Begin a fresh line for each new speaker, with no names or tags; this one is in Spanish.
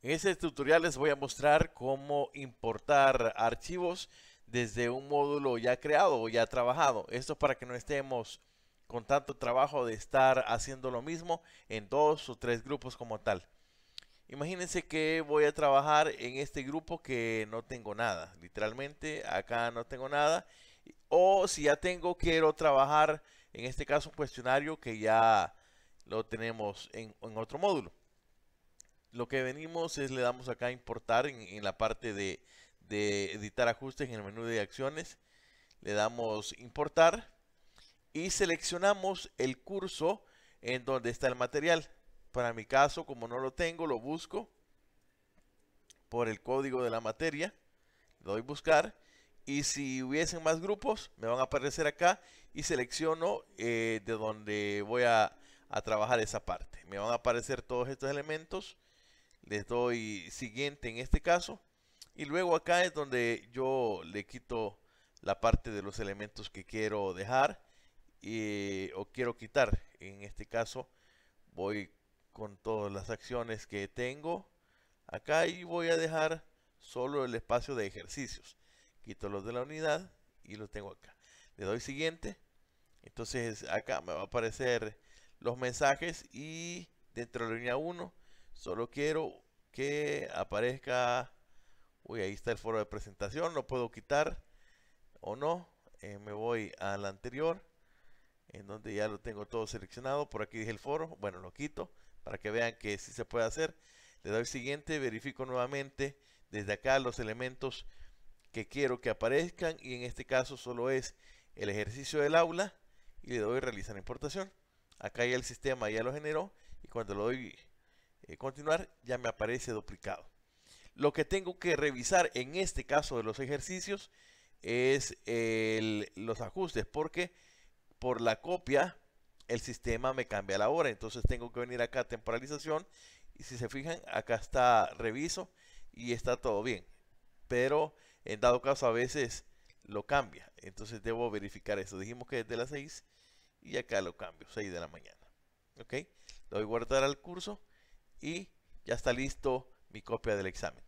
En este tutorial les voy a mostrar cómo importar archivos desde un módulo ya creado o ya trabajado. Esto para que no estemos con tanto trabajo de estar haciendo lo mismo en dos o tres grupos como tal. Imagínense que voy a trabajar en este grupo que no tengo nada. Literalmente acá no tengo nada. O si ya tengo, quiero trabajar en este caso un cuestionario que ya lo tenemos en, en otro módulo lo que venimos es le damos acá a importar en, la parte de, editar ajustes en el menú de acciones. Le damos importar y seleccionamos el curso en donde está el material. Para mi caso, como no lo tengo, lo busco por el código de la materia. Doy buscar y si hubiesen más grupos me van a aparecer acá y selecciono eh, de donde voy a trabajar esa parte. Me van a aparecer todos estos elementos les doy siguiente en este caso. Y luego acá es donde yo le quito la parte de los elementos que quiero dejar y, o quiero quitar. En este caso voy con todas las acciones que tengo acá y voy a dejar solo el espacio de ejercicios. Quito los de la unidad y lo tengo acá. Le doy siguiente. Entonces acá me va a aparecer los mensajes y dentro de la línea 1 Solo quiero que aparezca... Uy, ahí está el foro de presentación. Lo puedo quitar o no. Eh, me voy al anterior. En donde ya lo tengo todo seleccionado. Por aquí dije el foro. Bueno, lo quito. Para que vean que sí se puede hacer. Le doy siguiente. Verifico nuevamente desde acá los elementos que quiero que aparezcan. Y en este caso solo es el ejercicio del aula. Y le doy realizar importación. Acá ya el sistema ya lo generó. Y cuando lo doy eh, continuar, ya me aparece duplicado. Lo que tengo que revisar en este caso de los ejercicios es los ajustes, porque por la copia el sistema me cambia la hora. Entonces tengo que venir acá a temporalización y si se fijan, acá está reviso y está todo bien. Pero en dado caso a veces lo cambia. Entonces debo verificar eso. Dijimos que es de las 6 y acá lo cambio, 6 de la mañana. Ok, le doy guardar al curso y ya está listo mi copia del examen.